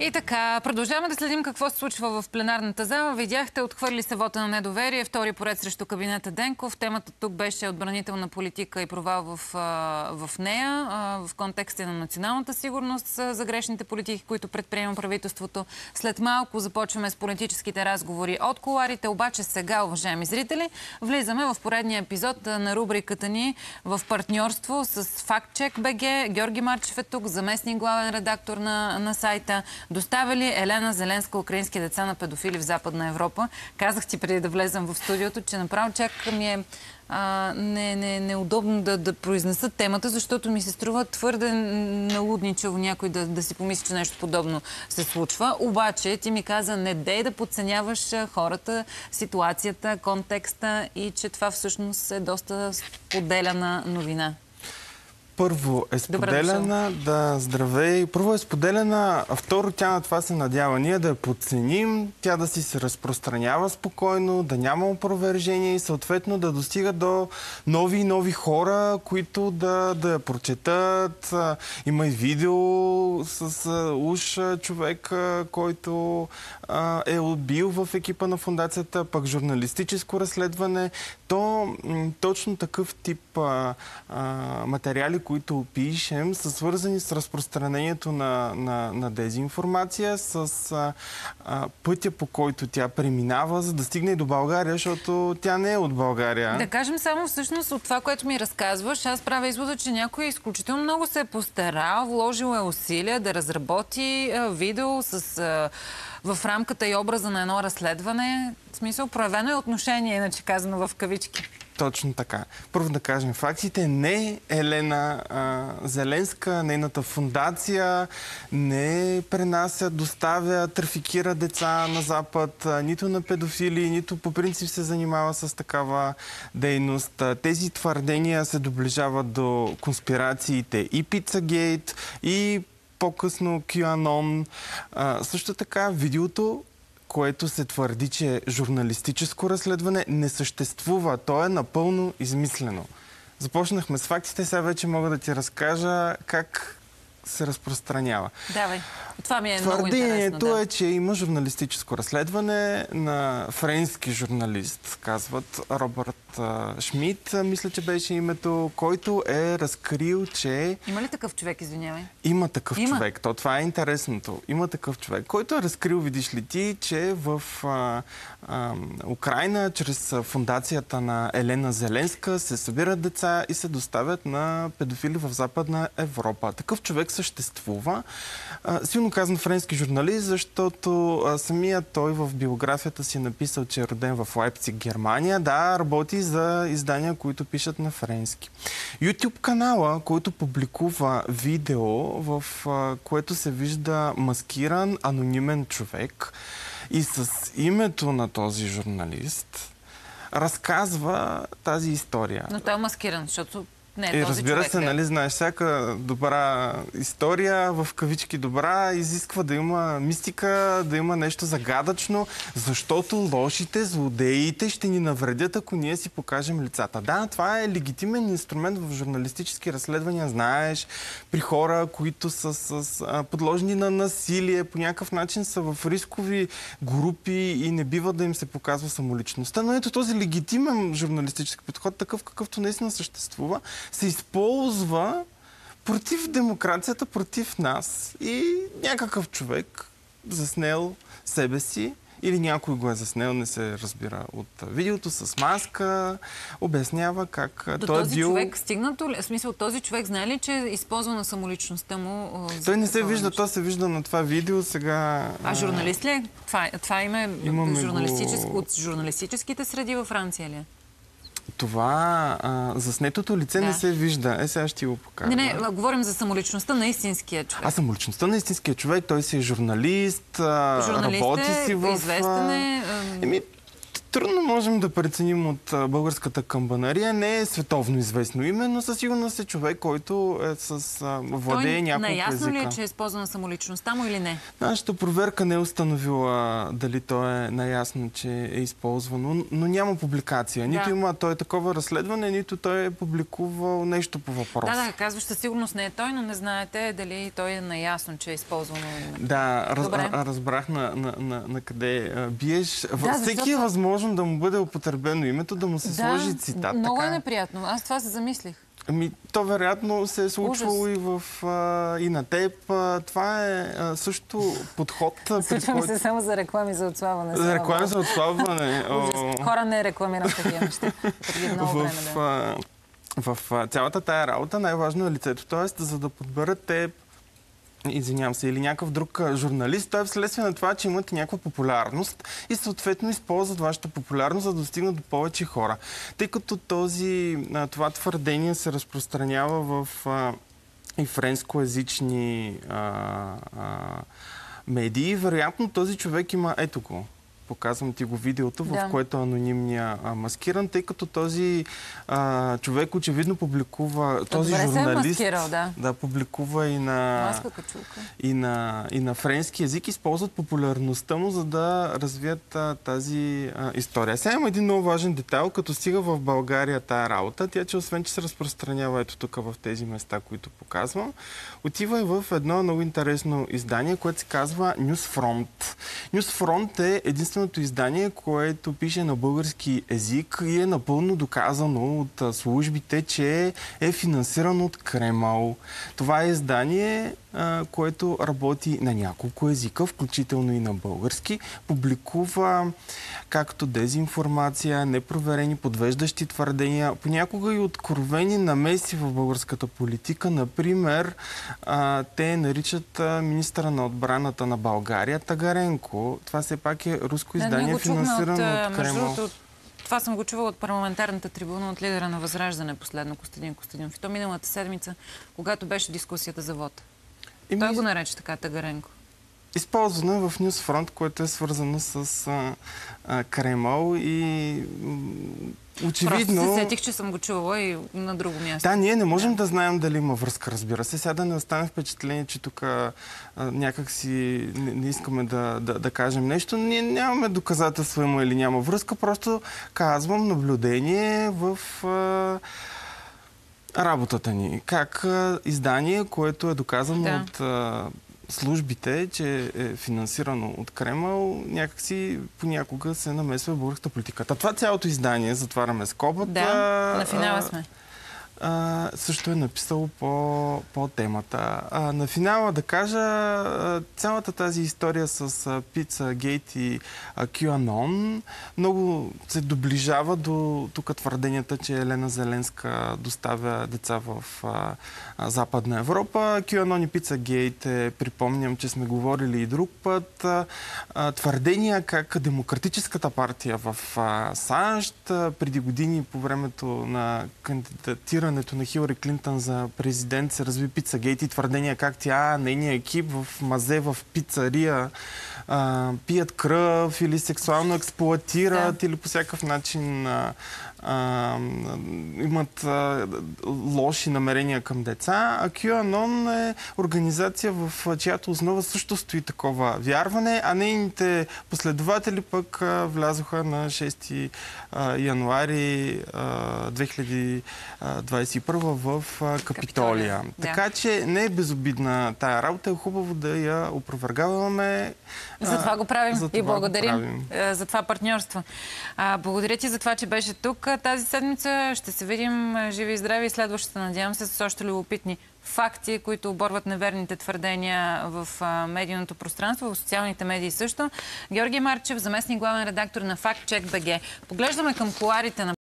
И така, продължаваме да следим какво се случва в пленарната зала. Видяхте, отхвърли се вота на недоверие, втори поред срещу кабинета Денков. Темата тук беше отбранителна политика и провал в, в нея, в контекста на националната сигурност за грешните политики, които предприема правителството. След малко започваме с политическите разговори от коларите, обаче сега, уважаеми зрители, влизаме в поредния епизод на рубриката ни в партньорство с FactCheck БГ. Георги Марчев е тук, заместник главен редактор на, на сайта. Доставя ли Елена Зеленска украински деца на педофили в Западна Европа? Казах ти преди да влезам в студиото, че направо чак ми е а, не, не, неудобно да, да произнесат темата, защото ми се струва твърде налудничево някой да, да си помисли, че нещо подобно се случва. Обаче ти ми каза, не дей да подценяваш хората, ситуацията, контекста и че това всъщност е доста споделяна новина. Първо е споделена, да, здравей. Първо е споделена, а второ тя на това се надява. Ние да я подценим, тя да си се разпространява спокойно, да няма опровержение и съответно да достига до нови и нови хора, които да, да я прочетат. Има и видео с уж човек, който е убил в екипа на фундацията, пък журналистическо разследване. То точно такъв тип материали, които опишем, са свързани с разпространението на, на, на дезинформация, с а, а, пътя по който тя преминава, за да стигне и до България, защото тя не е от България. Да кажем само всъщност от това, което ми разказваш, аз правя извода, че някой изключително много се е постарал, вложил е усилия да разработи а, видео с... А, в рамката и образа на едно разследване. В смисъл, проявено е отношение, иначе казано в кавички. Точно така. Първо да кажем фактите. Не Елена а, Зеленска, нейната фундация не пренася, доставя, трафикира деца на Запад, а, нито на педофили, нито по принцип се занимава с такава дейност. А, тези твърдения се доближават до конспирациите и Пицагейт, и по-късно QAnon. А, също така, видеото което се твърди, че е журналистическо разследване, не съществува. То е напълно измислено. Започнахме с фактите, сега вече мога да ти разкажа как се разпространява. Давай. Това ми е много интересно. Да. е, че има журналистическо разследване на френски журналист, казват Робърт Шмидт, мисля, че беше името, който е разкрил, че... Има ли такъв човек, извинявай? Има такъв има. човек. То, това е интересното. Има такъв човек, който е разкрил, видиш ли ти, че в а, а, Украина, чрез фундацията на Елена Зеленска, се събират деца и се доставят на педофили в Западна Европа. Такъв човек съществува. Силно казвам френски журналист, защото самия той в биографията си е написал, че е роден в Лайпциг, Германия. Да, работи за издания, които пишат на френски. YouTube канала, който публикува видео, в което се вижда маскиран, анонимен човек и с името на този журналист разказва тази история. Но той е маскиран, защото не е, разбира човек, се, нали, знаеш, всяка добра история, в кавички добра, изисква да има мистика, да има нещо загадъчно, защото лошите, злодеите ще ни навредят, ако ние си покажем лицата. Да, това е легитимен инструмент в журналистически разследвания, знаеш, при хора, които са с, а, подложени на насилие, по някакъв начин са в рискови групи и не бива да им се показва самоличността. Но ето този легитимен журналистически подход, такъв какъвто наистина съществува, се използва против демокрацията, против нас и някакъв човек заснел себе си или някой го е заснел, не се разбира от видеото, с маска, обяснява как До той този е бил... човек стигнато ли? В смисъл, този човек знае ли, че е използвана самоличността му? Той не се вижда, то се вижда на това видео сега... А журналист ли е? Това, това име журналистическо, го... от журналистическите среди във Франция ли е? Това а, заснетото лице да. не се вижда. Е, сега ще го покажа. Не, не, говорим за самоличността на истинския човек. А самоличността на истинския човек, той си е журналист, журналист работи е, си в... Известен е... Еми, Трудно можем да преценим от българската камбанария. Не е световно известно име, но със сигурност е човек, който е с а, владее няколко наясно езика. ли е, че е използвана самоличността му или не? Нашата проверка не е установила дали той е наясно, че е използвано, но няма публикация. Нито Да. има той такова разследване, нито той е публикувал нещо по въпроса. Да, да, казваш, със сигурност не е той, но не знаете дали той е наясно, че е използвано име. Да, раз, разбрах на, на, на, на къде биеш. Да, Всеки е защото- възможно да му бъде употребено името, да му се сложи цитат. много така. е неприятно. Аз това се замислих. Ами, то вероятно се е случвало Ужас. и, в, а, и на теб. А, това е а, също подход, Случва ми който... се само за реклами за отслабване. За реклами за отслабване. Хора не рекламират такива неща. Преди много време, в, да. в а, цялата тая работа най-важно е лицето. Тоест, за да подберат те извинявам се, или някакъв друг журналист, той е вследствие на това, че имате някаква популярност и съответно използват вашата популярност, за да достигнат до повече хора. Тъй като този, това твърдение се разпространява в а, и френскоязични медии, вероятно този човек има, ето го, показвам ти го видеото, Да. в което е анонимния а, маскиран, тъй като този а, човек очевидно публикува, този добре се е журналист маскирал, да. да публикува и на, и на, и на френски язик, използват популярността му, за да развият а, тази а, история. Сега има един много важен детайл, като стига в България тая работа, тя, че освен, че се разпространява ето тук в тези места, които показвам, отива и в едно много интересно издание, което се казва Newsfront. Newsfront е единственото издание, което пише на български език и е напълно доказано от службите, че е финансирано от Кремъл. Това издание, което работи на няколко езика, включително и на български. Публикува както дезинформация, непроверени, подвеждащи твърдения, понякога и откровени намеси в българската политика. Например, те наричат а, министъра на отбраната на България Тагаренко. Това все пак е руско Да, ние издание, чухме финансирано от, от, Кремъл. това съм го чувала от парламентарната трибуна от лидера на Възраждане последно, Костадин Костадинов. И то миналата седмица, когато беше дискусията за вода. Еми, Той го нарече така Тагаренко. Използвано е в Newsfront, което е свързано с а, а, Кремъл и очевидно... Просто се сетих, че съм го чувала и на друго място. Да, ние не можем да. знаем дали има връзка, разбира се. Сега да не остане впечатление, че тук някак си не, не искаме да, да, да кажем нещо. Ние нямаме доказателства има или няма връзка, просто казвам наблюдение в а, работата ни. Как издание, което е доказано Да. от а, службите, че е финансирано от Кремъл, някакси понякога се намесва в българската политика. Та това цялото издание, затваряме скобата. Да, на финала сме. А, също е написал по, по темата. А, на финала да кажа, цялата тази история с Пица Гейт и а, QAnon много се доближава до тук твърденията, че Елена Зеленска доставя деца в а, Западна Европа. QAnon и Пица Гейт е, припомням, че сме говорили и друг път, а, твърдения как Демократическата партия в а, САЩ а, преди години по времето на кандидатирането на Хилари Клинтън за президент се разви Пицагейт и твърдения как тя, нейният екип в мазе в пицария а, пият кръв или сексуално експлуатират Да. или по всякакъв начин а, а, имат а, лоши намерения към деца. А QAnon е организация, в чиято основа също стои такова вярване, а нейните последователи пък а, влязоха на 6 а, януари а, 2021 в а, Капитолия. Капитолия, да. Така че не е безобидна тая работа, е хубаво да я опровергаваме. За това го правим за и това го благодарим правим. за това партньорство. А, благодаря ти за това, че беше тук тази седмица. Ще се видим живи и здрави и следващата, надявам се, с още любопитни факти, които оборват неверните твърдения в медийното пространство, в социалните медии също. Георги Марчев, заместник главен редактор на Fact Check BG. Поглеждаме към коларите на